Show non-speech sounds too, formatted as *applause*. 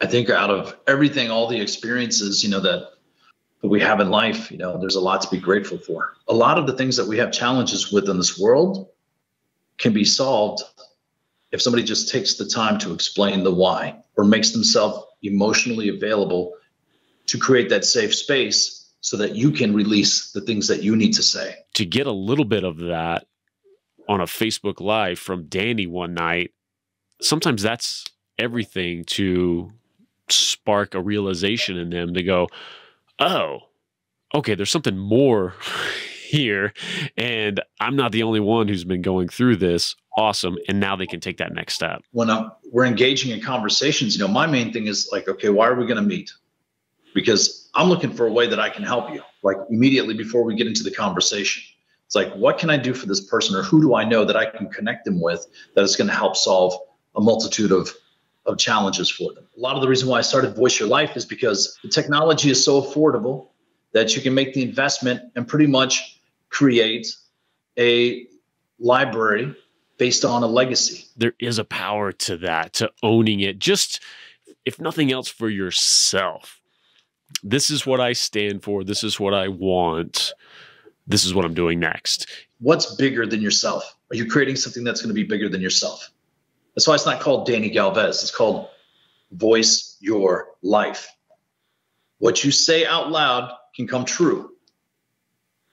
I think out of everything, all the experiences, you know, that that we have in life, you know, there's a lot to be grateful for. A lot of the things that we have challenges with in this world can be solved if somebody just takes the time to explain the why or makes themselves emotionally available to create that safe space so that you can release the things that you need to say. To get a little bit of that on a Facebook Live from Danny one night, sometimes that's everything to spark a realization in them to go, oh, okay, there's something more *laughs* here. And I'm not the only one who's been going through this. Awesome. And now they can take that next step. When I'm, we're engaging in conversations, you know, my main thing is like, okay, why are we going to meet? Because I'm looking for a way that I can help you, like immediately before we get into the conversation. It's like, what can I do for this person or who do I know that I can connect them with that is going to help solve a multitude of of challenges for them. A lot of the reason why I started Voice Your Life is because the technology is so affordable that you can make the investment and pretty much create a library based on a legacy. There is a power to that, to owning it, just if nothing else for yourself. This is what I stand for. This is what I want. This is what I'm doing next. What's bigger than yourself? Are you creating something that's going to be bigger than yourself? That's why it's not called Danny Galvez. It's called Voice Your Life. What you say out loud can come true.